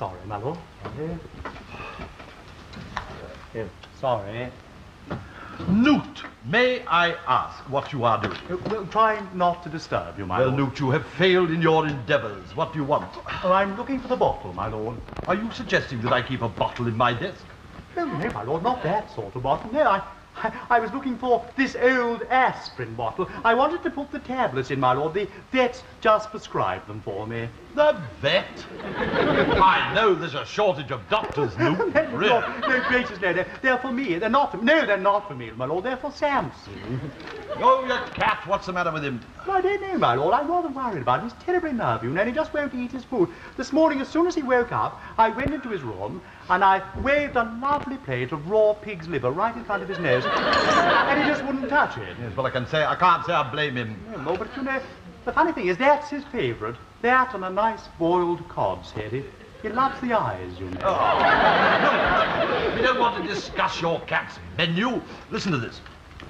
I'm sorry, my lord. Sorry. Yeah, sorry. Noote, may I ask what you are doing? Uh, Well, try not to disturb you, my Well, lord. Noote, you have failed in your endeavors. What do you want? Oh, I'm looking for the bottle, my lord. Are you suggesting that I keep a bottle in my desk? No, no, my lord, not that sort of bottle. No, I, I, I was looking for this old aspirin bottle. I wanted to put the tablets in, my lord. The vet's just prescribed them for me. The vet? I know there's a shortage of doctors. No, Really? no, gracious, no, they're, they're for me. They're not for No, they're not for me, my lord. They're for Samson. Oh, your cat, what's the matter with him? Well, I don't know, my lord. I'm rather worried about him. He's terribly nervous, and he just won't eat his food. This morning, as soon as he woke up, I went into his room and I waved a lovely plate of raw pig's liver right in front of his nose, and he just wouldn't touch it. Yes, well, I can say, I can't say I blame him. No, but you know, the funny thing is that's his favourite. That and a nice boiled cod's head. He, he loves the eyes, you know. Oh. We don't want to discuss your cat's menu. Listen to this.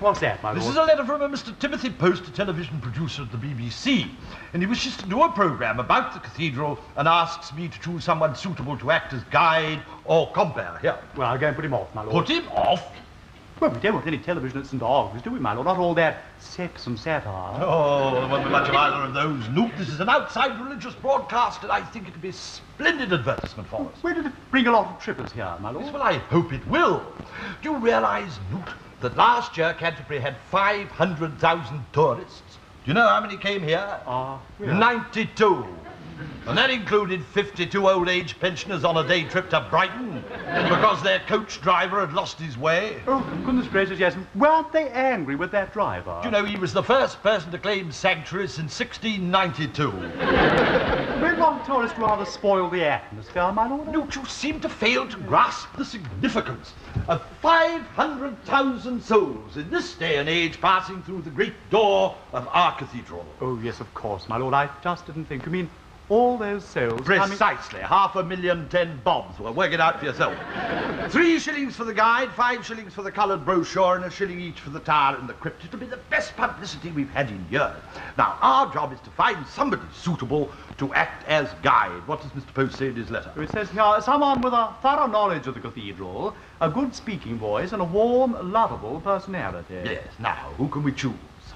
What's that, my This lord? is a letter from a Mr. Timothy Post, a television producer at the BBC, and he wishes to do a program about the cathedral and asks me to choose someone suitable to act as guide or compere. Here, Well, I'll go and put him off, my lord. put him off. Well, we don't want any television at St. Albans, do we, my lord? Not all that sex and satire. Oh, there won't be much of either of those. Noote, this is an outside religious broadcast, and I think it'd be a splendid advertisement for us. Where did it bring a lot of trippers here, my lord? Yes, well, I hope it will. Do you realize, Noote, that last year Canterbury had 500,000 tourists? Do you know how many came here? Ah, really? 92. And that included 52 old age pensioners on a day trip to Brighton because their coach driver had lost his way. Oh, goodness gracious, yes. Weren't they angry with that driver? Do you know, he was the first person to claim sanctuary since 1692. When one tourist rather spoil the atmosphere, my lord? Noote, you seem to fail to grasp the significance of 500,000 souls in this day and age passing through the great door of our cathedral. Oh, yes, of course, my lord. I just didn't think. You mean all those souls coming... Precisely. Half a million ten bobs. Well, work it out for yourself. Three shillings for the guide, five shillings for the coloured brochure, and a shilling each for the tower and the crypt. It'll be the best publicity we've had in years. Now, our job is to find somebody suitable to act as guide. What does Mr. Post say in his letter? It says here, someone with a thorough knowledge of the cathedral, a good speaking voice, and a warm, lovable personality. Yes, now, who can we choose?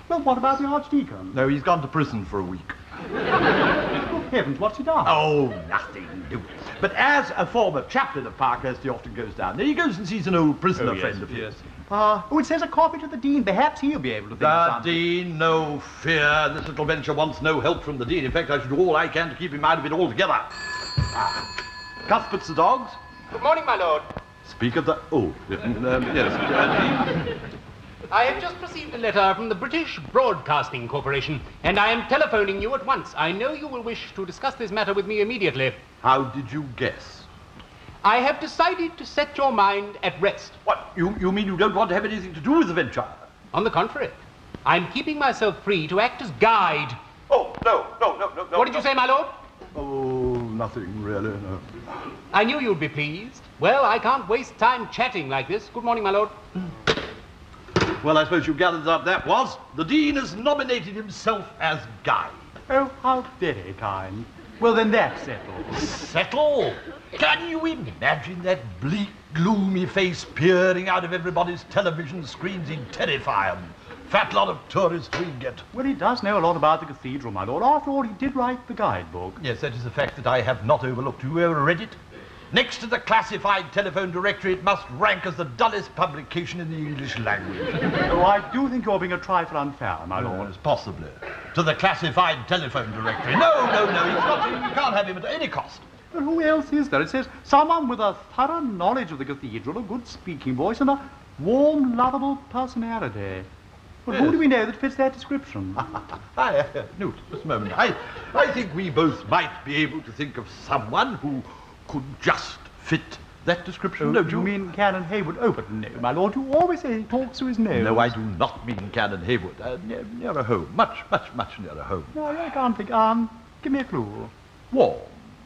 Well, what about the Archdeacon? No, he's gone to prison for a week. Good heavens, what's he done? Oh, nothing new. But as a former chaplain of Parkhurst, he often goes down there. He goes and sees an old prisoner Oh, yes, friend of yes. his. Uh, oh, it says a copy to the Dean. Perhaps he'll be able to think The of something. Dean, no fear. This little venture wants no help from the Dean. In fact, I should do all I can to keep him out of it altogether. Ah. Cuthbert's the dogs. Good morning, my lord. Speak of the... Oh, um, yes. Uh, Dean. I have just received a letter from the British Broadcasting Corporation, and I am telephoning you at once. I know you will wish to discuss this matter with me immediately. How did you guess? I have decided to set your mind at rest. What, you, you mean you don't want to have anything to do with the venture? On the contrary, I'm keeping myself free to act as guide. Oh, no, no, no, no, no. What did you say, my lord? Oh, nothing really, no. I knew you'd be pleased. Well, I can't waste time chatting like this. Good morning, my lord. Well, I suppose you gathered that that was. The Dean has nominated himself as guide. Oh, how very kind. Well, then that's settled. Settle? Can you imagine that bleak, gloomy face peering out of everybody's television screens in terrify 'em? Fat lot of tourists we get. Well, he does know a lot about the cathedral, my lord. After all, he did write the guidebook. Yes, that is a fact that I have not overlooked. You ever read it? Next to the classified telephone directory, it must rank as the dullest publication in the English language. Oh, I do think you're being a trifle unfair, my lord, as possibly. To the classified telephone directory. No, no, no, he's not, you can't have him at any cost. But who else is there? It says someone with a thorough knowledge of the cathedral, a good speaking voice, and a warm, lovable personality. Well, who do we know that fits that description? I, uh, Noote, just a moment. I, I think we both might be able to think of someone who could just fit that description, Oh, don't do you? you mean Canon Haywood? Oh, but no, my lord, you always say he talks to his nose. No, I do not mean Canon Haywood. Uh, near, nearer home. Much, much, much nearer home. No, I can't think. Um, give me a clue. Warm.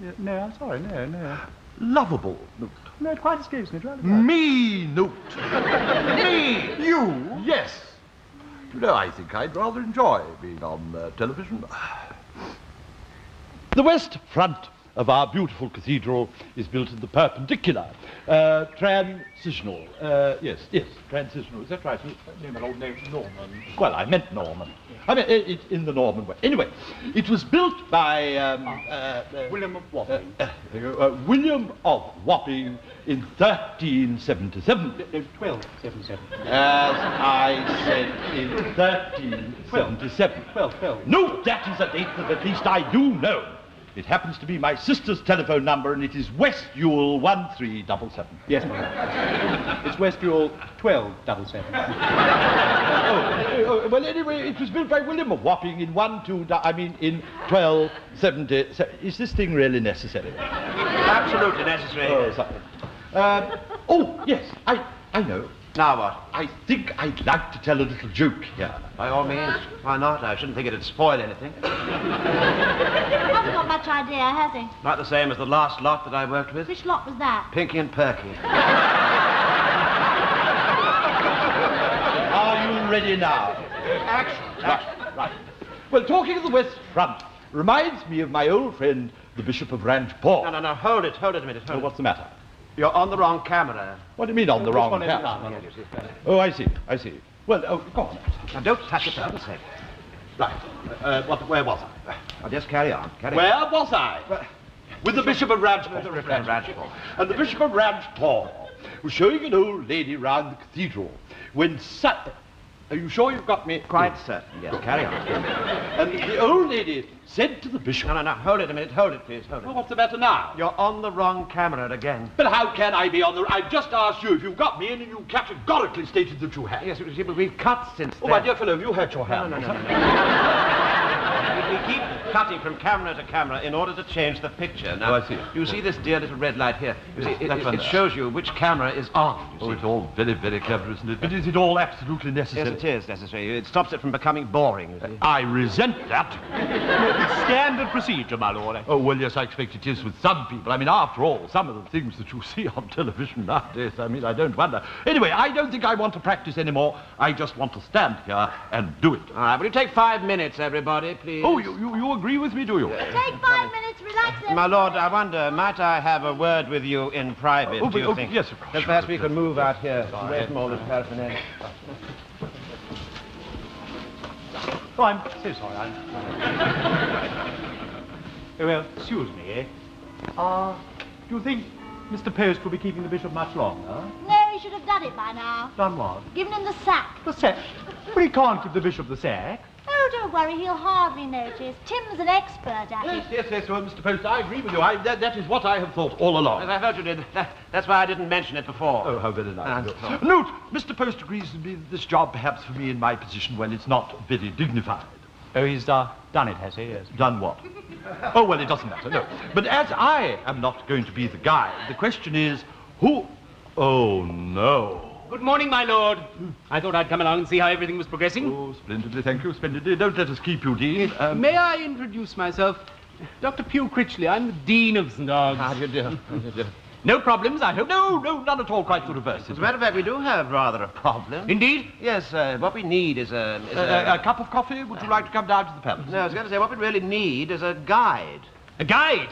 Yeah, no, I'm sorry, no, no. Lovable, Noote. No, it quite escapes me. To Me, Noote. Me. You? Yes. You know, I think I'd rather enjoy being on uh, television. The West Front of our beautiful cathedral is built in the perpendicular, uh, transitional. Uh, yes, yes, transitional. Is that right? Name an old name, Norman. Well, I meant Norman. I mean, it, it, in the Norman way. Anyway, it was built by um, uh, uh, William of uh, Wapping. uh, uh, William of Wapping in 1377. 1277. As I said, in 1377. 12, 12. No, that is a date that at least I do know. It happens to be my sister's telephone number, and it is West Ewell 1377. Yes, my lord. It's West Ewell 1277. Oh, oh, well, anyway, it was built by William of Wapping in 1, 2, di- I mean, in 1270. So, Is this thing really necessary? Absolutely necessary. Oh, sorry. Um, oh, yes, I, I know. Now what? I think I'd like to tell a little joke here. By all means. Why not? I shouldn't think it'd spoil anything. Hasn't got much idea, has he? Not the same as the last lot that I worked with. Which lot was that? Pinky and Perky. Are you ready now? Action. Right, right. Well, talking of the West Front reminds me of my old friend, the Bishop of Ranchport. No, no, no. Hold it. Hold it a minute. Hold it. what's the matter? You're on the wrong camera. What do you mean on the wrong one is it camera? Oh, I see, I see. Well, oh, go on. Now, don't touch it for heaven's sake. Right. Uh, what, where was I? Now, just carry on. Carry on. Where was I? With the Bishop of Ranchport. Ranchport. And the Bishop of Ranchport was showing an old lady round the cathedral when su- Are you sure you've got me? Quite certain. Yes, carry on. And the old lady said to the bishop, No, no, no. Hold it a minute. Hold it, please. Hold well, it. what's the matter now? You're on the wrong camera again. But how can I be on the... I've just asked you if you've got me in and you categorically stated that you have. Yes, but we've cut since then. Oh, my dear fellow, you hurt your No, hand. no, no, no, no. we, we keep cutting from camera to camera in order to change the picture. Now, Oh, I see. You see this dear little red light here? You see, it, that it- one it shows you which camera is on. Oh, see. it's all very, very clever, isn't it? But is it all absolutely necessary? Yes, it is necessary. It stops it from becoming boring, you see. I resent that. Standard procedure, my lord. Oh, well, yes, I expect it is with some people. I mean, after all, some of the things that you see on television nowadays, I mean, I don't wonder. Anyway, I don't think I want to practice anymore. I just want to stand here and do it. All right, will you take five minutes, everybody, please? Oh, you, you, you agree with me, do you? Take five minutes, relax My lord, I wonder, might I have a word with you in private, Oh, do you oh, think? yes, of course. Then perhaps we could move out here, away from all this paraphernalia. Oh, I'm so sorry. I'm... well, excuse me, eh? Uh, do you think Mr. Post will be keeping the bishop much longer? No, he should have done it by now. Done what? Given him the sack. The sack? But he can't give the bishop the sack. Oh, don't worry, he'll hardly notice. Tim's an expert at Yes, it. yes, yes, well, Mr. Post, I agree with you. I, that, that is what I have thought all along. As I thought you did. That, that's why I didn't mention it before. Oh, how very nice. Uh. Note, Mr. Post agrees with me that this job, perhaps for me in my position, well, it's not very dignified. Oh, he's uh, done it, has he? Yes. Done what? oh, well, it doesn't matter, no. But as I am not going to be the guy, the question is, who... Oh, no. Good morning, my lord. I thought I'd come along and see how everything was progressing. Oh, splendidly, thank you, splendidly. Don't let us keep you, Dean. Um, May I introduce myself? Dr. Pugh Critchley. I'm the Dean of St. Ogg's. ah, dear, dear, dear, dear. No problems, I hope? No, no, none at all, quite the reverse. As a matter of fact, we do have rather a problem. Indeed? Yes, uh, what we need is a... Is Uh, a, a, a cup of coffee? Would you like to come down to the palace? no, I was going to say, what we really need is a guide. A guide?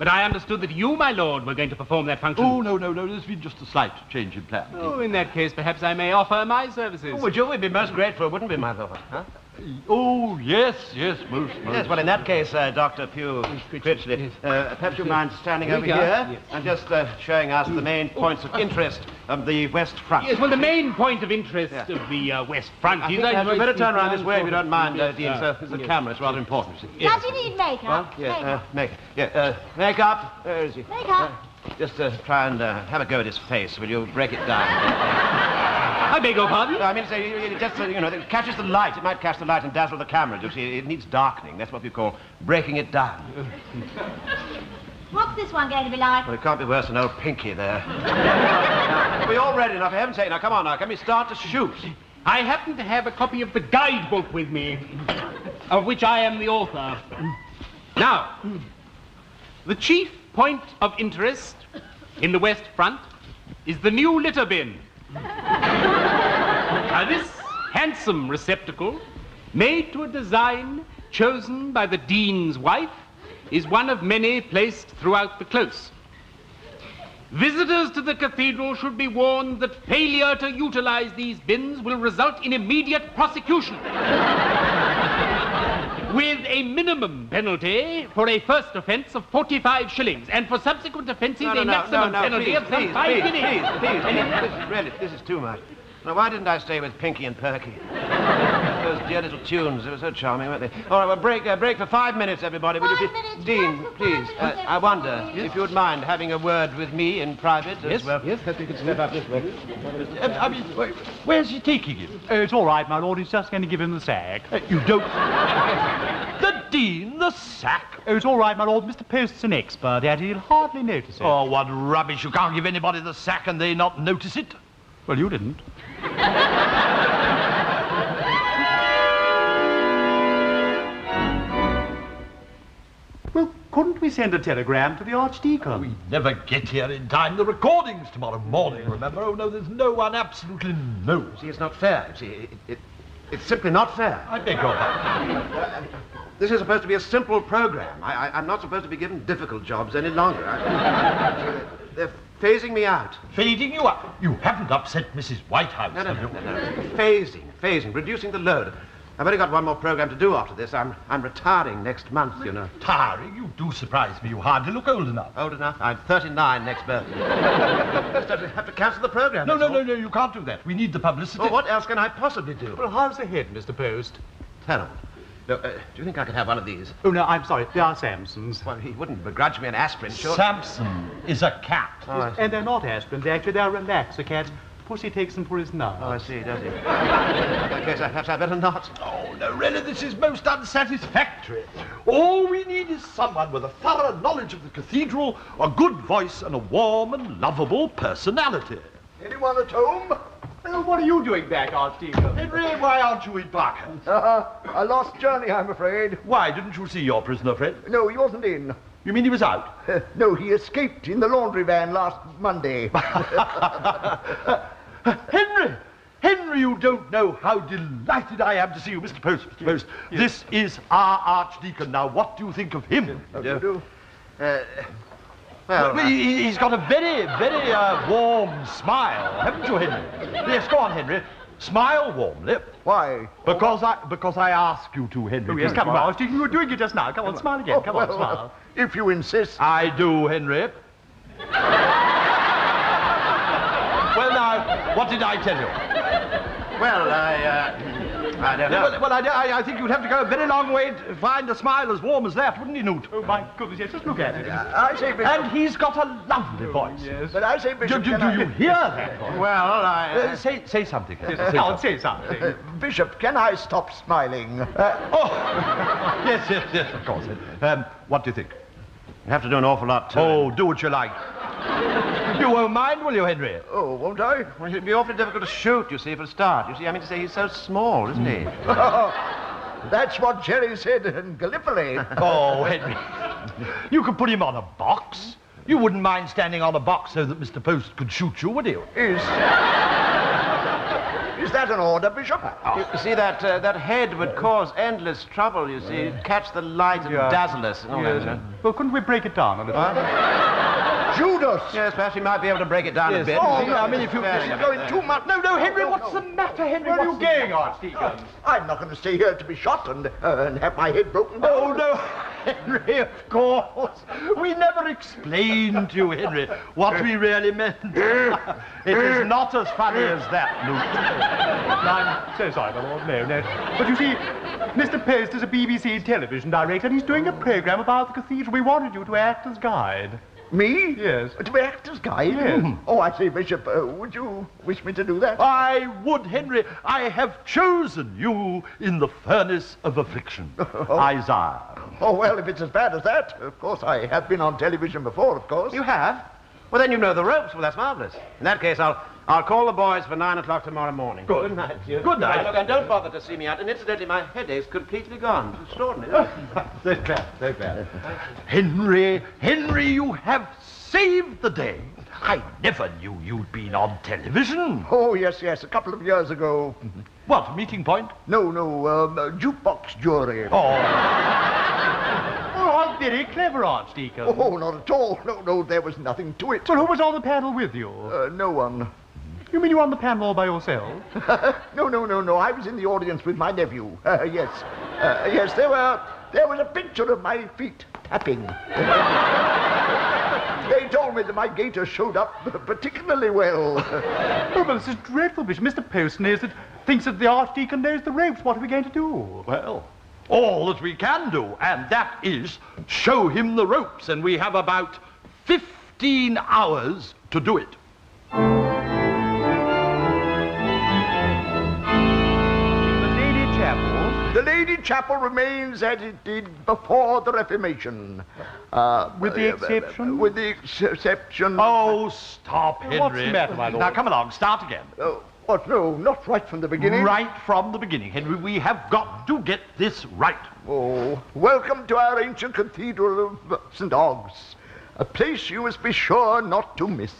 But I understood that you, my lord, were going to perform that function. Oh, no, no, no, there's been just a slight change in plan. Oh, in that case, perhaps I may offer my services. Oh, would you? We'd be most grateful, wouldn't we, my lord? Huh? Oh, yes, yes, most, most. Yes, well, in that case, uh, Dr. Pugh Critchley, uh, perhaps you mind standing over here. Yes. and just uh, showing us the main points of interest of the West Front. Yes, well, the main point of interest Yeah. of the uh, West Front I is... think I- perhaps we better turn around this way if you don't mind, uh, Yes, Dean. uh, So, the yes. camera, it's rather important. you see. Does he need makeup? Well, yeah, uh, Makeup. make, yeah, uh, makeup. Where is he? Makeup. Just uh, try and uh, have a go at his face. Will you break it down? I beg your pardon? no, I mean, say, you- you- just uh, you know, it catches the light. It might catch the light and dazzle the camera. You see, it needs darkening. That's what we call breaking it down. What's this one going to be like? Well, it can't be worse than old Pinky there. Are we all ready now? For heaven's sake, now come on now. Can we start to shoot? I happen to have a copy of the guidebook with me, of which I am the author. Now, the chief point of interest in the West Front is the new litter bin. now, this handsome receptacle, made to a design chosen by the Dean's wife, is one of many placed throughout the close. Visitors to the cathedral should be warned that failure to utilize these bins will result in immediate prosecution. With a minimum penalty for a first offence of 45 shillings, and for subsequent offences No, no, a no, maximum penalty please, of please, five please, guineas. please, please, please. This is really, this is too much. Now, why didn't I stay with Pinky and Perky? Those dear little tunes, they were so charming, weren't they? All right, well, break, uh, break for five minutes, everybody. Would you Five minutes, Dean, yes, please, five uh, I wonder everybody. if you would mind having a word with me in private as well. yes, perhaps we could step up this way. Uh, I mean, wait, where's he taking him? Oh, it's all right, my lord. He's just going to give him the sack. Uh, you don't. the Dean, the sack. Oh, it's all right, my lord. Mr. Post's an expert at it. He'll hardly notice it. Oh, what rubbish. You can't give anybody the sack and they not notice it. Well, you didn't. Well, couldn't we send a telegram to the Archdeacon? We never get here in time. The recording's tomorrow morning, remember? Oh, no, there's no one, absolutely no. See, it's not fair. See, it, it, it's simply not fair. I beg your pardon. This is supposed to be a simple program. I, I, I'm not supposed to be given difficult jobs any longer. I, they're phasing me out. Fading you up. You haven't upset Mrs. Whitehouse, No, no, have no, no, no. Phasing, phasing, reducing the load. I've only got one more program to do after this. I'm, I'm retiring next month, you know. Retiring? You do surprise me. You hardly look old enough. Old enough? I'm 39 next birthday. Just have to, have to cancel the program. No, no, all. no, no, you can't do that. We need the publicity. Well, what else can I possibly do? Well, how's the head, Mr. Post? Terrible. No, uh, do you think I could have one of these? Oh, no, I'm sorry. They are Samsons. Well, he wouldn't begrudge me an aspirin, sure. Samson is a cat. Oh, I. And they're not aspirins. Actually, they're relaxer cats. Pussy takes them for his nose. Oh, I see, does he? In that case, perhaps I better not. Oh, no, really, this is most unsatisfactory. All we need is someone with a thorough knowledge of the cathedral, a good voice, and a warm and lovable personality. Anyone at home? Well, what are you doing back, Archdeacon? Henry, why aren't you in Parker? Uh, a lost journey, I'm afraid. Why didn't you see your prisoner Fred? No, he wasn't in. You mean he was out? Uh, no, he escaped in the laundry van last Monday. Henry! Henry, you don't know how delighted I am to see you, Mr. Post. Mr. Post, this is our Archdeacon. Now, what do you think of him? How do you do? Uh, well, Well, he, he's got a very, very uh, warm smile, haven't you, Henry? Yes, go on, Henry. Smile warmly. Why? Because I because I ask you to, Henry. Oh, yes, come on, on. Archdeacon. You were doing it just now. Come on, smile again. Come on, well, smile. If you insist. I do, Henry. well, now, what did I tell you? well, I, uh, I don't know. Well, well I, I, I think you'd have to go a very long way to find a smile as warm as that, wouldn't you, Noote? Oh, my goodness, yes, just look at it. I say, Bishop. And he's got a lovely voice. Yes. But I say, Do, Bishop. do, can do I- you hear that? voice? well, I. Uh, say, say something. Henry, say Come on, something. say something. Uh, Bishop, can I stop smiling? Uh, Oh, yes, yes, yes, of course. Um, what do you think? You have to do an awful lot, too. Oh, do what you like. You won't mind, will you, Henry? oh, won't I? Well, it'd be awfully difficult to shoot, you see, for a start. You see, I mean to say he's so small, isn't he? That's what Jerry said in Gallipoli. Oh, Henry. You could put him on a box. You wouldn't mind standing on a box so that Mr. Post could shoot you, would you? Is. Is that an order, Bishop? You you see, that uh, that head would cause endless trouble, you see. It'd catch the light and Yeah. dazzle us and all that. you know. Well, couldn't we break it down a little? Judas! Yes, perhaps we might be able to break it down a bit. Oh, no, I mean, if you... This is going too much. No, no, Henry, what's the matter, Henry? Where are you What's the- going, Archdeacon? I'm not going to stay here to be shot and, uh, and have my head broken down. Oh, no, Henry, of course. We never explained to you, Henry, what we really meant. it is not as funny as that, Noote. I'm so sorry, my lord. No, no. But you see, Mr. Post is a BBC television director, and he's doing a program about the cathedral. We wanted you to act as guide. Me? Yes. To be actor's guide? Yes. Oh, I say, Bishop, uh, would you wish me to do that? I would, Henry. I have chosen you in the furnace of affliction. Isaiah. Oh, well, if it's as bad as that, of course, I have been on television before, of course. You have? Well, then you know the ropes. Well, that's marvellous. In that case, I'll I'll call the boys for nine o'clock tomorrow morning. Good, night, you. Good night. Look, and don't bother to see me out. And incidentally, my headache's completely gone. It's extraordinary. So bad, so bad. Henry, Henry, you have saved the day. I never knew you'd been on television. Oh, yes, yes, a couple of years ago. What, meeting point? No, no, um, uh, Juke Box Jury. Oh, Oh, very clever, Archdeacon. Oh, not at all. No, no, there was nothing to it. Well, who was on the panel with you? Uh, no one. You mean you were on the panel all by yourself? no, no, no, no. I was in the audience with my nephew. Uh, yes. Uh, yes, there were. There was a picture of my feet tapping. they told me that my gaiter showed up particularly well. Oh, but this is dreadful, Bishop. Mr. Post knows that, thinks that the Archdeacon knows the ropes. What are we going to do? Well, all that we can do, and that is show him the ropes, and we have about 15 hours to do it. The Lady Chapel remains as it did before the Reformation. Uh, With the uh, exception? with the ex- exception. Oh, stop, Henry. What's the matter, my lord? Now, come along, start again. Oh, what? No, not right from the beginning. Right from the beginning, Henry. We have got to get this right. Oh, welcome to our ancient cathedral of St. Ogg's. a place you must be sure not to miss.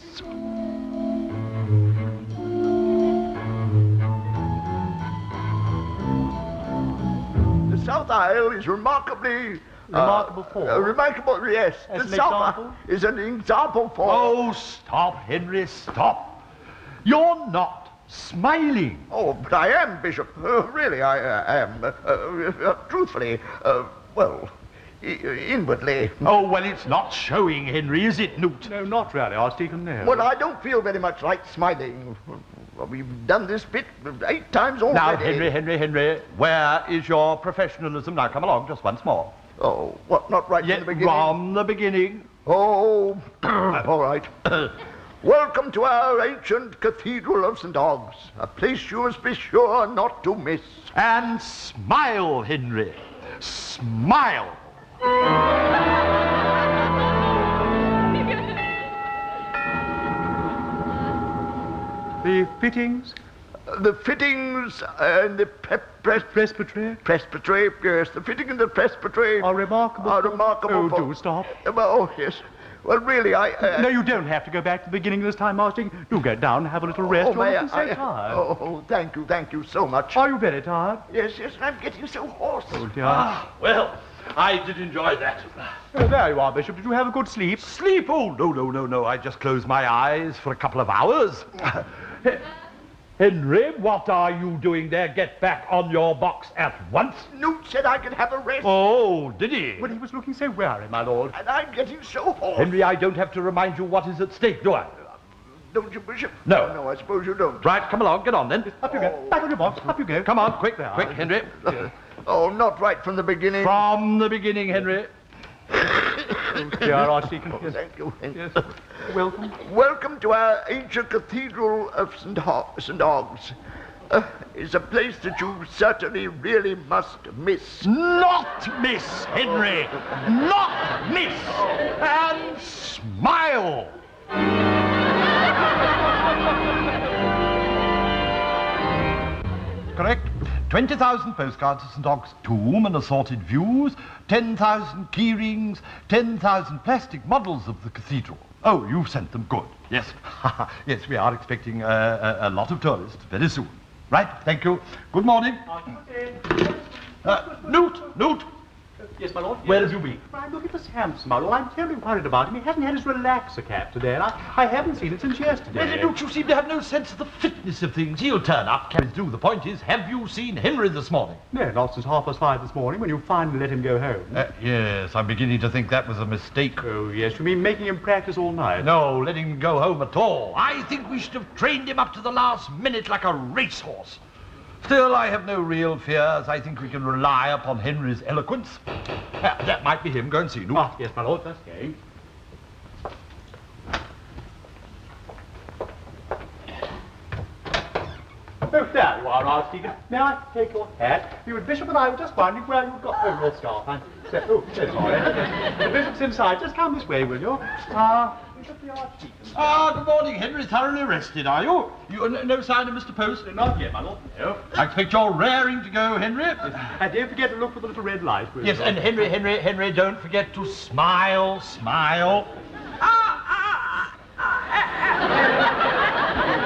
South is remarkably. uh, Remarkable for? uh, remarkable, yes. As the an example? aisle is an example for. Oh, stop, Henry, stop. You're not smiling. Oh, but I am, Bishop. Uh, really, I uh, am. Uh, uh, truthfully, uh, well, inwardly. Oh, well, it's not showing, Henry, is it, Noote? No, not really, Archdeacon, no. Well, I don't feel very much like smiling. We've done this bit eight times already. Now, Henry, Henry, Henry, where is your professionalism? Now, come along, just once more. Oh, what? Not right Yet from the beginning. from the beginning. Oh, all right. Welcome to our ancient Cathedral of St. Ogg's, a place you must be sure not to miss. And smile, Henry. Smile. The fittings, The fittings and the pe- pres- presbytery, presbytery, yes, the fitting in the presbytery are remarkable. are for- remarkable. Oh, do stop. Well, oh, yes. Well, really, I. Uh, No, you don't have to go back to the beginning of this time, Archdeacon. Do get down and have a little rest. oh, You're may looking so I- tired. Oh, oh, thank you, thank you so much. Are you very tired? Yes, yes, I'm getting so hoarse. Oh, dear. Ah, Well, I did enjoy that. Oh, there you are, Bishop. Did you have a good sleep? Sleep? Oh, no, no, no, no. I just closed my eyes for a couple of hours. Henry, what are you doing there? Get back on your box at once. Noote said I could have a rest, Oh, did he? Well, he was looking so weary, my lord. and I'm getting so hoarse. Henry, I don't have to remind you what is at stake, do I? Uh, don't you, Bishop? No. No, I suppose you don't. Right, come along, get on then. Up you go. Back on your box. Up you go. Come on, quick, there. quick, Henry. Oh, not right from the beginning. From the beginning, Henry. Dear Archdeacon. Yes. Thank you. thank you. Yes. Welcome. Welcome to our ancient cathedral of St. Ho- St. Ogg's. Uh, it's a place that you certainly really must miss. Not miss, Henry. Not miss. And smile. Correct. 20,000 postcards of St. Ogg's tomb and assorted views, 10,000 key rings, 10,000 plastic models of the cathedral. Oh, you've sent them. Good. Yes. yes, we are expecting uh, a, a lot of tourists very soon. Right, thank you. Good morning. Uh, Noote, Noote, Yes, my lord. where have you been? I'm looking for Samson, my lord. I'm terribly worried about him. He hasn't had his relaxer cap today, and I, I haven't seen it since yesterday. Noote, you seem to have no sense of the fitness of things. He'll turn up, carry through. The point is, have you seen Henry this morning? No, not since half past five this morning, when you finally let him go home. Uh, yes, I'm beginning to think that was a mistake. oh, yes, you mean making him practice all night? No, letting him go home at all. I think we should have trained him up to the last minute like a racehorse. Still, I have no real fears. I think we can rely upon Henry's eloquence. Uh, that might be him. Go and see, Noote. Ah, yes, my lord, that's okay. Oh, there you are, Archdeacon. May I take your hat? You and Bishop and I were just wondering where you'd got oh, your scarf. So, oh, so sorry. the Bishop's inside. Just come this way, will you? Ah, Bishop the Archdeacon. Ah, good morning, Henry. Thoroughly rested, are you? You no, no sign of Mr. Post? Not yet, my lord. No. I expect you're raring to go, Henry. And don't forget to look for the little red light, Yes, and Henry, Henry, Henry, don't forget to smile, smile.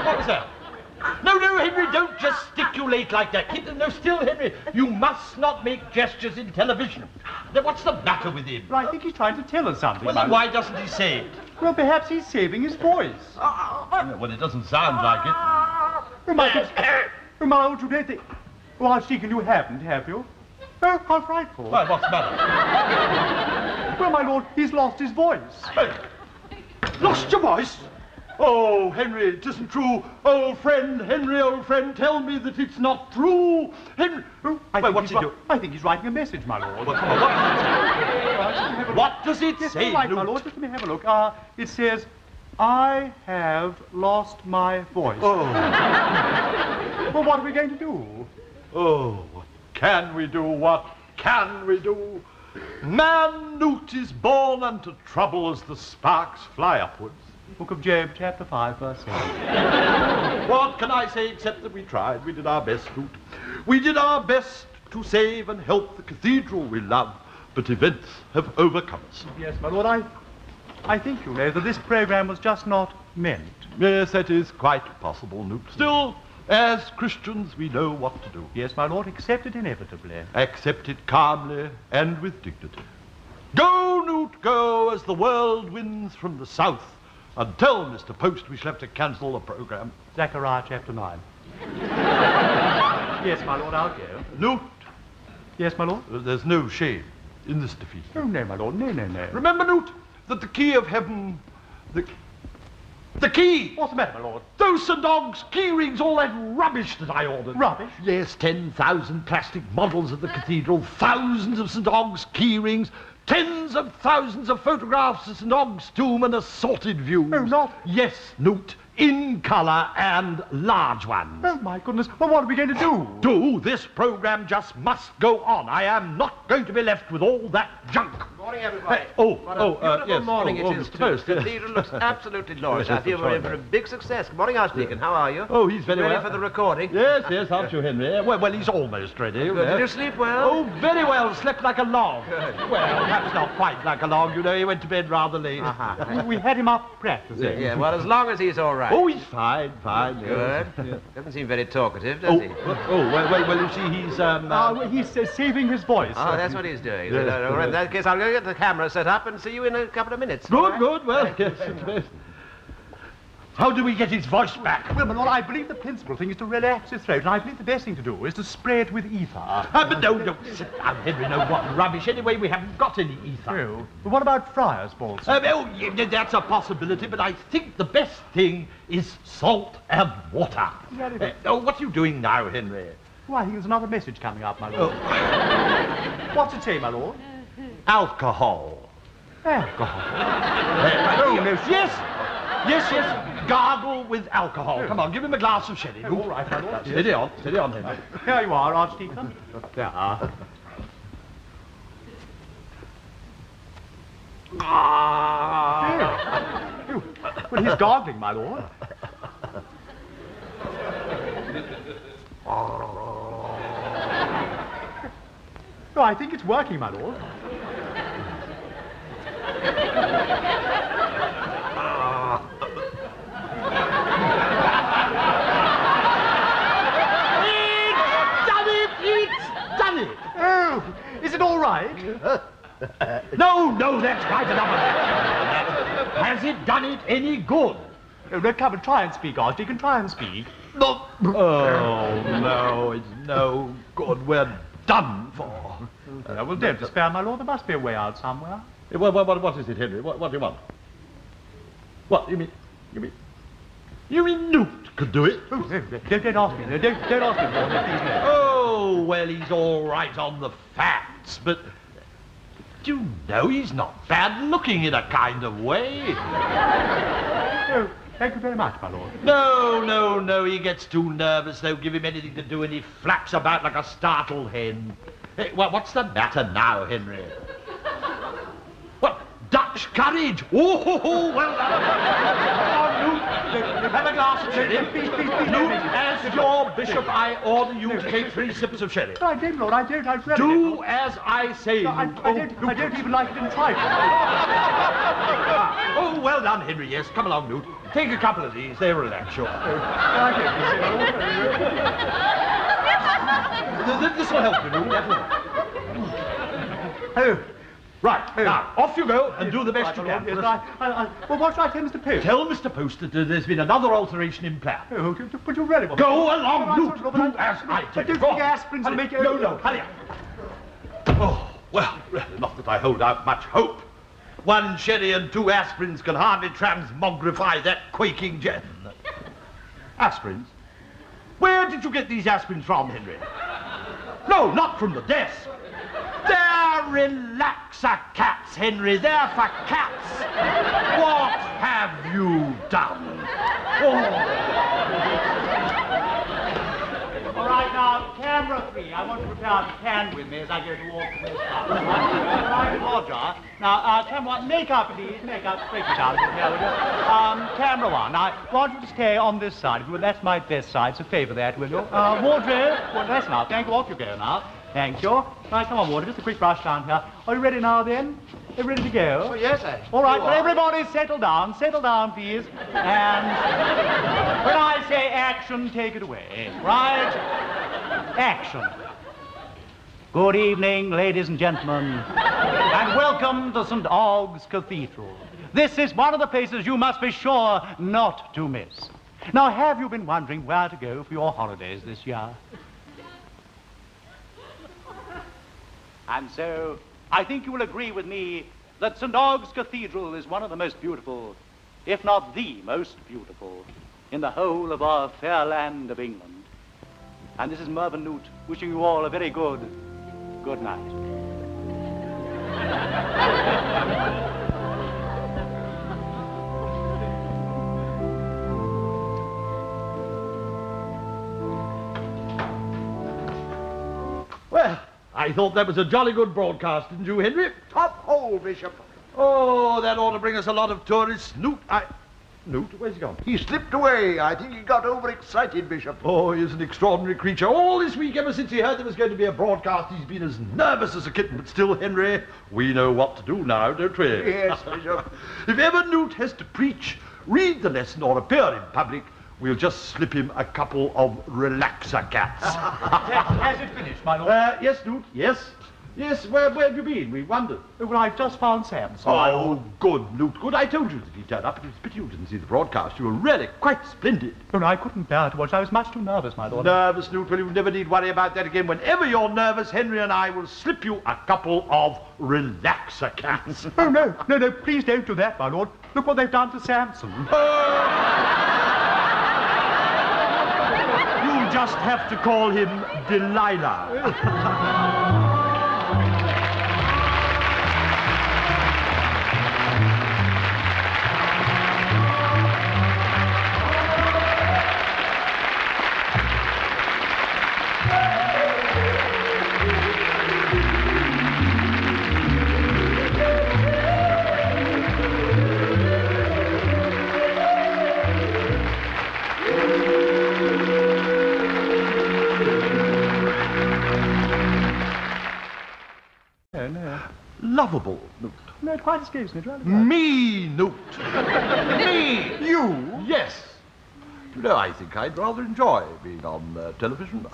What was that? No, no, Henry, don't just stick your gesticulate like that. Keep no still, Henry. You must not make gestures in television. What's the matter with him? Well, I think he's trying to tell us something. Well, then why doesn't he say it? Well, perhaps he's saving his voice. Uh, uh, uh, well, it doesn't sound like it. My, my old Juliet. Oh, Archdeacon, you haven't, have you? Oh, how frightful. Why, what's the matter? Well, my lord, he's lost his voice. Lost your voice? Oh, Henry, it isn't true. Old friend, Henry, old friend, tell me that it's not true. Henry. Oh, I, Well, what's he do? I think he's writing a message, my lord. Well, come on, what, what does it Yes, say? right, my lord, just let me have a look. Uh, it says, I have lost my voice. Oh, Well, what are we going to do? oh, what can we do? What can we do? Man Noote is born unto trouble as the sparks fly upwards. Book of Job, chapter 5, verse 7. What can I say except that we tried? We did our best, Noote. We did our best to save and help the cathedral we love, but events have overcome us. yes, my lord, I, I think you know that this program was just not meant. Yes, that is quite possible, Noote. Still, as Christians, we know what to do. Yes, my lord, accept it inevitably. Accept it calmly and with dignity. Go, Noote, go, as the world winds from the south. Tell Mr. Post we shall have to cancel the program. Zechariah chapter 9. yes, my lord, I'll go. Noote, Yes, my lord? there's no shame in this defeat. Oh, no, my lord, no, no, no. Remember, Noote, that the key of heaven, the, the key, What's the matter, my lord? those St. Dogs, key rings, all that rubbish that I ordered. Rubbish? Yes, 10,000 plastic models of the cathedral, thousands of St. Ogg's key rings, tens of thousands of photographs of St. Ogg's tomb and assorted views. Oh, not- Yes, Noote, in colour and large ones. Oh, my goodness. Well, what are we going to do? Do this program just must go on. I am not going to be left with all that junk. Morning, everybody. Oh, what oh, a uh, yes. morning Oh, it oh, is, Mr. Post, The yes. cathedral looks absolutely glorious. Yes, I feel we're in for a big success. Good morning, Archdeacon. How are you? Oh, he's very Ready well. for the recording? Yes, yes, aren't you, Henry? Well, well, he's almost ready. Good. Did you sleep well? Oh, very well. Slept like a log. Well, perhaps not quite like a log. You know, he went to bed rather late. Uh-huh. we, we had him up practicing. Yeah, well, as long as he's all right. Oh, he's fine, fine. yes. Good. Doesn't seem very talkative, does Oh, he? oh, well, well, well, you see, he's, um... Ah, uh, he's uh, saving his voice. Oh, that's what he's doing. Yes, Uh, in that case, I'll go get the camera set up and see you in a couple of minutes. good, right? good, well, yes, yes. How do we get his voice back? Well, my lord, I believe the principal thing is to relax his throat, and I believe the best thing to do is to spray it with ether. Ah, but no, no, sit down, Henry, no, what rubbish. Anyway, we haven't got any ether. Oh, but what about friars, balls? Um, oh, yeah, that's a possibility, but I think the best thing is salt and water. Very Uh, oh, what are you doing now, Henry? Why, I think there's another message coming up, my lord. What's it say, my lord? Alcohol. Alcohol. oh, no, yes, yes, yes. Gargle with alcohol. Come on, give him a glass of sherry. All right, my lord. Steady on, steady on, Henry. Here you are, Archdeacon. Yeah. Ah. Oh, well, he's gargling, my lord. Oh, I think it's working, my lord. It's done it! It's done it! Oh, is it all right? No, no, that's quite enough of. Has it done it any good? No, come and try and speak, Archdeacon. Try and speak. No. Oh, no, it's no good. We're done for. Uh, well, don't despair, my lord. There must be a way out somewhere. What, what, what, is it, Henry? What, what do you want? What, you mean, you mean, you mean Noote could do it? Oh, no, don't, don't ask me. No, don't, don't ask me. Oh, well, he's all right on the facts, but you know he's not bad looking in a kind of way? Oh, thank you very much, my lord. No, no, no, he gets too nervous. They'll give him anything to do and he flaps about like a startled hen. Hey, what, what's the matter now, Henry? What? Dutch courage! Oh, ho, ho, well done. Come on, Noote. Have a glass of sherry. Please, please, please, Noote, no, as your bishop, I order you to take three sips of sherry. No, I don't, Lord. I don't. I really Do as I say. No, I, I, don't, Noote. I don't even like it in trifle. Oh, well done, Henry. Yes, come along, Noote. Take a couple of these. They relax you. I you see, my lord. th- This will help you, definitely. Oh, right. Now, off you go and do the best you can. yes, I. I, I, well, what should I tell Mr. Post? Tell Mr. Post that uh, there's been another alteration in plan. Oh, but you really want Go All along, right, Noote. Do I- as I tell do you. Go think aspirins will make you- No, no, hurry up. Oh, well, not that I hold out much hope. One sherry and two aspirins can hardly transmogrify that quaking gem. Aspirins? Where did you get these aspirins from, Henry? No, not from the desk. They're relaxer cats, Henry. They're for cats. What have you done? Oh. All right, now, camera three. I want to prepare the can with me as I go to walk the up. All right, Roger. Now, uh, camera one, make up, please. Make up. It? Um, camera one, I want you to stay on this side. Will, that's my best side, so favor that, will you? Uh, wardrobe. Well, that's now. Thank you. Off you go now. Thank you. Right, come on, Wardrobe. Just a quick brush down here. Are you ready now, then? Are you ready to go? Oh, yes, I. All right, well, everybody settle down. Settle down, please. And when I say action, take it away. Right? Action. Good evening, ladies and gentlemen, and welcome to St. Ogg's Cathedral. This is one of the places you must be sure not to miss. Now, have you been wondering where to go for your holidays this year? And so, I think you will agree with me that St. Ogg's Cathedral is one of the most beautiful, if not the most beautiful, in the whole of our fair land of England. And this is Mervyn Noote wishing you all a very good, good night. Well, I thought that was a jolly good broadcast, didn't you, Henry? Top hole, Bishop. Oh, that ought to bring us a lot of tourists. Noote, I... Noote, where's he gone? He slipped away. I think he got overexcited, Bishop. Oh, he's an extraordinary creature. All this week, ever since he heard there was going to be a broadcast, he's been as nervous as a kitten. But still, Henry, we know what to do now, don't we? Yes, Bishop. if ever Noote has to preach, read the lesson, or appear in public, we'll just slip him a couple of relaxer cats. Has it finished, my lord? uh, yes, Noote, yes. Yes, where, where have you been? We wondered. well, I've just found Sam. So Oh, good, Noote, good. I told you that he'd turn up. It was a pity you didn't see the broadcast. You were really quite splendid. Oh, no, I couldn't bear to watch. I was much too nervous, my lord. Nervous, Noote. Well, you never need worry about that again. Whenever you're nervous, Henry and I will slip you a couple of relaxer cats. Oh, no, no, no, please don't do that, my lord. Look what they've done to Samson. You'll just have to call him Delilah. quite escapes me. It really does. Me, Noote. Me. You? Yes. You know, I think I'd rather enjoy being on uh, television.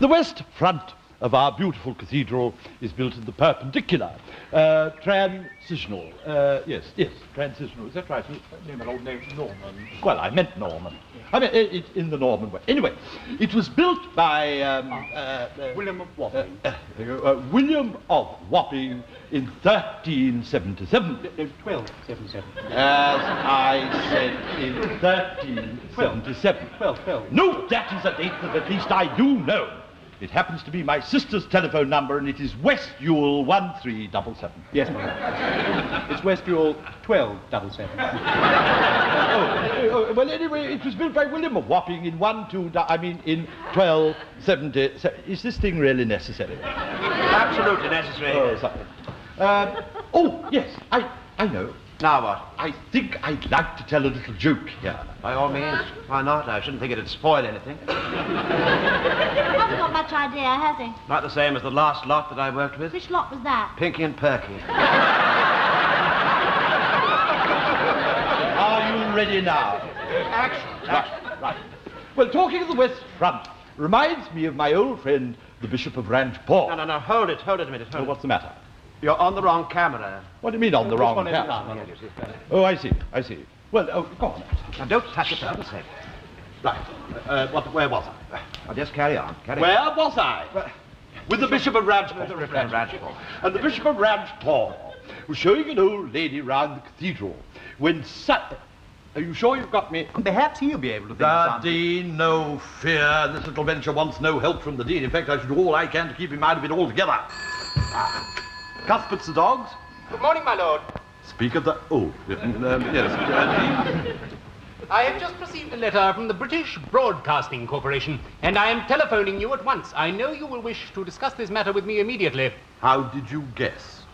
The west front of our beautiful cathedral is built in the perpendicular, uh, transitional. Uh, yes, yes, transitional. Is that right? Name an old name, Norman. Well, I meant Norman. I mean, it, it, in the Norman way. Anyway, it was built by um, uh, uh, William of uh, Wapping. uh, uh, William of Wapping in 1377. No, 1277. As I said, in 1377. 12, 12. No, that is a date that at least I do know. It happens to be my sister's telephone number, and it is West Ewell 1377. Yes, my. It's West Ewell 1277. Oh, oh, well, anyway, it was built by William of Wapping in 1, 2, I mean, in 1270. Is this thing really necessary? Absolutely necessary. Oh, something. Um, oh, yes, I, I know. Now what? I think I'd like to tell a little joke here. By all means. Why not? I shouldn't think it'd spoil anything. Hasn't got much idea, has he? Not the same as the last lot that I worked with. Which lot was that? Pinky and Perky. Are you ready now? Action. Right, right. Well, talking of the West Front, reminds me of my old friend, the Bishop of Ranchport. No, no, no, hold it, hold it a minute, hold it. what's the matter? You're on the wrong camera. What do you mean on the wrong one is it camera? Oh, I see, I see. Well, oh, go on. Now, don't touch it for heaven's sake. Right. Uh, what, where was I? Now, just carry on, carry on. Where was I? With the Bishop of Ranchport. And the Bishop of Ranchport was showing an old lady round the cathedral when sat. Are you sure you've got me? Perhaps he'll be able to think of The something. Dean, no fear. This little venture wants no help from the Dean. In fact, I should do all I can to keep him out of it altogether. Ah. Cuthbert's the dogs. Good morning, my lord. Speak of the. Oh, um, yes. I have just received a letter from the British Broadcasting Corporation, and I am telephoning you at once. I know you will wish to discuss this matter with me immediately. How did you guess?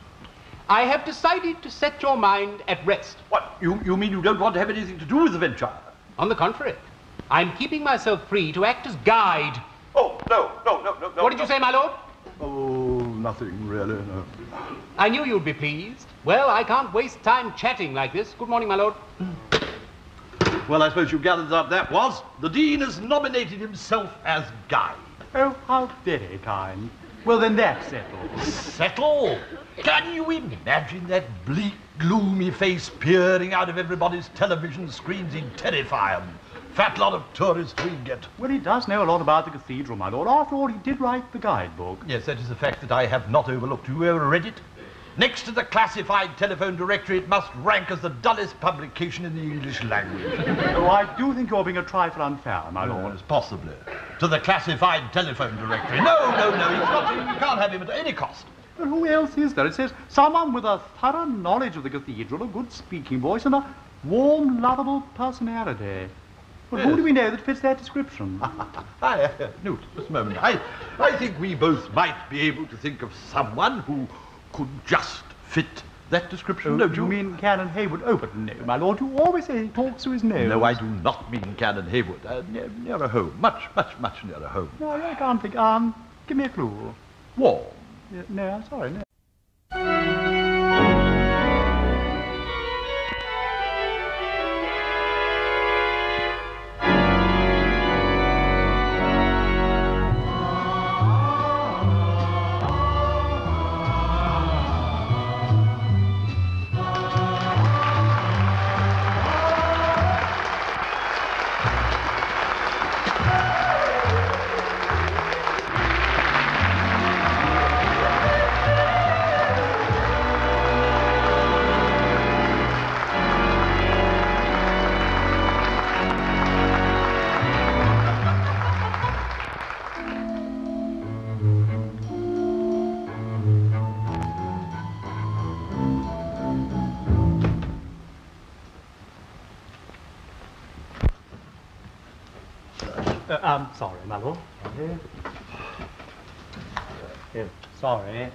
I have decided to set your mind at rest. What? You, you mean you don't want to have anything to do with the venture? On the contrary, I'm keeping myself free to act as guide. Oh, no, no, no, no, no. What did you say, my lord? Oh, nothing really, no. I knew you'd be pleased. Well, I can't waste time chatting like this. Good morning, my lord. Well, I suppose you gathered up that was. The Dean has nominated himself as guide. Oh, how very kind. Well, then that's settled. Settle? Can you imagine that bleak, gloomy face peering out of everybody's television screens in terrify 'em? Fat lot of tourists we get. Well, he does know a lot about the cathedral, my lord. After all, he did write the guidebook. Yes, that is a fact that I have not overlooked. You ever read it? Next to the classified telephone directory, it must rank as the dullest publication in the English language. Oh, I do think you're being a trifle unfair, my lord. lord, possibly. To the classified telephone directory. No, no, no, he's not, you can't have him at any cost. But who else is there? It says someone with a thorough knowledge of the cathedral, a good speaking voice, and a warm, lovable personality. But who do we know that fits that description? I, uh, Noote, just a moment. I, I think we both might be able to think of someone who could just fit that description, Oh, don't you? you mean Canon Haywood? Oh, but no, my lord, you always say he talks to his nose. No, I do not mean Canon Haywood. Uh, near, nearer home. Much, much, much nearer home. No, I can't think. Um, give me a clue. Warm. Yeah, no, sorry, no. Uh, um, sorry, my lord. Sorry. Uh, sorry.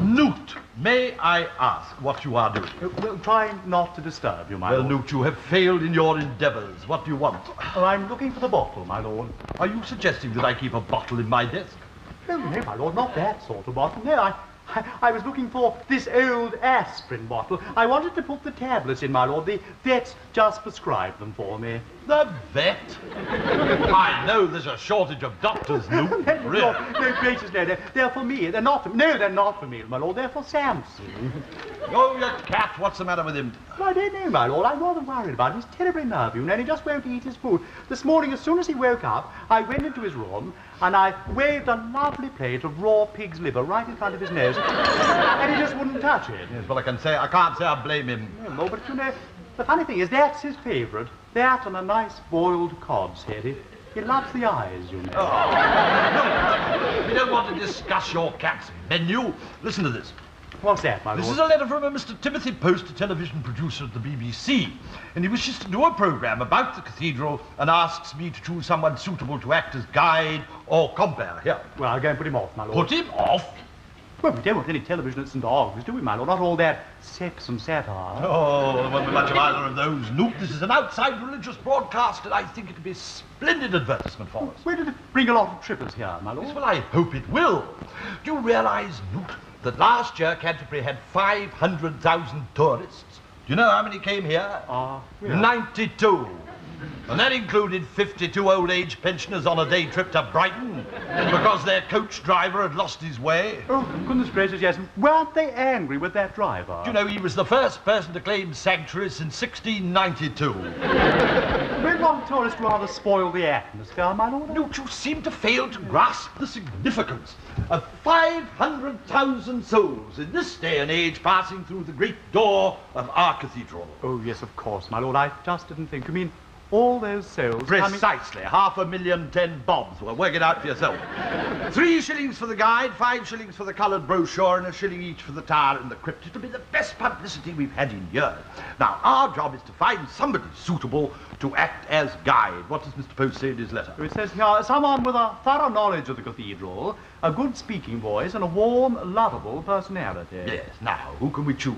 Noote, may I ask what you are doing? Uh, well, try not to disturb you, my lord. Well, lord. Noote, you have failed in your endeavors. What do you want? Oh, I'm looking for the bottle, my lord. Are you suggesting that I keep a bottle in my desk? No, no, my lord, not that sort of bottle. No, I, I, I was looking for this old aspirin bottle. I wanted to put the tablets in, my lord. The vet's just prescribed them for me. The vet? I know there's a shortage of doctors. No, Really? no, gracious, no, they're, they're for me. They're not for No, they're not for me, my lord. They're for Samson. Oh, your cat, what's the matter with him? I don't know, my lord. I'm rather worried about him. He's terribly nervy, and he just won't eat his food. This morning, as soon as he woke up, I went into his room, and I waved a lovely plate of raw pig's liver right in front of his nose, and he just wouldn't touch it. Yes, well, I can say, I can't say I blame him. No, but you know, the funny thing is, that's his favourite. That and a nice boiled cod's head. He, he loves the eyes, you know. Oh. We don't want to discuss your cat's menu. Listen to this. What's that, my This lord? is a letter from a Mr. Timothy Post, a television producer at the BBC, and he wishes to do a program about the cathedral and asks me to choose someone suitable to act as guide or compere. Here. Well, I'll go and put him off, my lord. Put him off? Well, we don't want any television at St. Ogg's, do we, my lord? Not all that sex and satire. Oh, there won't be much of either of those. Noote, this is an outside religious broadcast, and I think it'd be a splendid advertisement for us. Where did it bring a lot of trippers here, my Yes, lord? well, I hope it will. Do you realize, Noote, that last year Canterbury had 500,000 tourists? Do you know how many came here? Ah, really? 92. And that included 52 old age pensioners on a day trip to Brighton because their coach driver had lost his way. Oh, goodness gracious, yes. Weren't they angry with that driver? Do you know, he was the first person to claim sanctuary since 1692. Red Long tourists rather spoil the atmosphere, my lord. Don't you seem to fail to grasp the significance of 500,000 souls in this day and age passing through the great door of our cathedral? Oh, yes, of course, my lord. I just didn't think. You mean all those souls coming... Precisely. Half a million ten bobs. Well, work it out for yourself. Three shillings for the guide, five shillings for the coloured brochure, and a shilling each for the tower and the crypt. It'll be the best publicity we've had in years. Now, our job is to find somebody suitable to act as guide. What does Mr. Post say in his letter? It says here, someone with a thorough knowledge of the cathedral, a good speaking voice, and a warm, lovable personality. Yes. Now, who can we choose?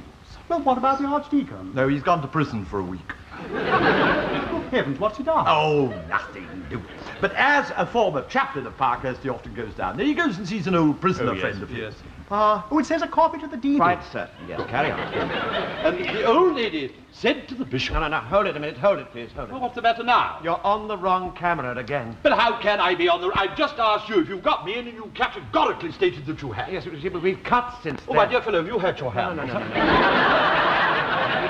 Well, what about the Archdeacon? No, he's gone to prison for a week. Good heavens, what's he done? Oh, nothing. No. But as a former chaplain of Parkhurst, he often goes down there. He goes and sees an old prisoner Oh, yes, friend of yes. His. Uh, oh, it says a copy to the deed. Quite certain. Yes, carry on. And the old lady said to the bishop, No, no, no. Hold it a minute. Hold it, please. Hold it. Well, what's the matter now? You're on the wrong camera again. But how can I be on the... I've just asked you if you've got me in and you categorically stated that you had. Yes, you see, but we've cut since Oh, my dear fellow, you had your No, hand. no, no, no, no. we,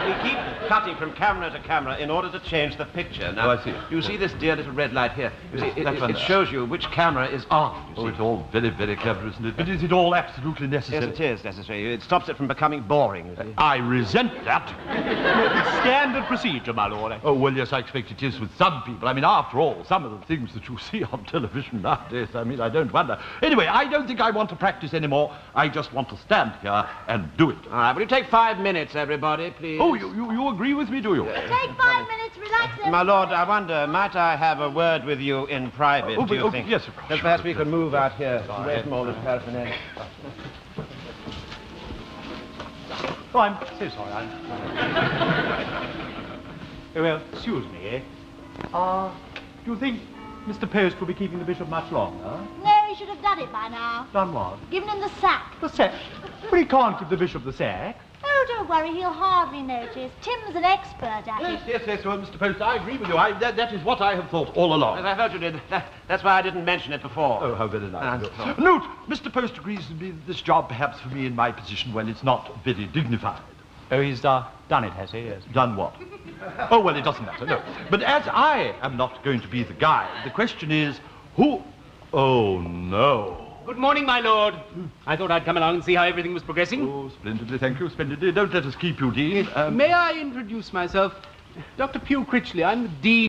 we keep cutting from camera to camera in order to change the picture. Now, Oh, I see. You see this dear little red light here? You see, it, that it- it shows you which camera is ah. on. Oh, see. it's all very, very clever, isn't it? But is it all absolutely necessary? Yes, it is necessary. It stops it from becoming boring, you see. I resent that. Standard procedure, my lord. Oh, well, yes, I expect it is with some people. I mean, after all, some of the things that you see on television nowadays, I mean, I don't wonder. Anyway, I don't think I want to practice anymore. I just want to stand here and do it. All right, will you take five minutes, everybody, please? Oh, you, you, you agree with me, do you? Take five minutes, relax. My lord, I wonder, might I have a word with you in private, Oh, do you oh, think? yes, of course. Then perhaps we could move out here, away from all this paraphernalia. Oh, I'm so sorry. I'm... oh, well, excuse me. eh? Uh, do you think Mr. Post will be keeping the bishop much longer? No, he should have done it by now. Done what? Given him the sack. The sack? But he can't give the bishop the sack. Oh, don't worry, he'll hardly notice. Tim's an expert at Yes, it. yes, yes, yes, well, Mr. Post, I agree with you. I, that, that is what I have thought all along. As I thought you did. That, that's why I didn't mention it before. Oh, how very nice. Of you. Noote, Mr. Post agrees with me that this job, perhaps for me in my position, well, it's not very dignified. Oh, he's uh, done it, has he? Yes. Done what? oh, well, it doesn't matter, no. But as I am not going to be the guy, the question is, who... Oh, no. Good morning, my lord. I thought I'd come along and see how everything was progressing. Oh, splendidly, thank you, splendidly. Don't let us keep you, Dean. Um, May I introduce myself? Dr. Pugh Critchley. I'm the Dean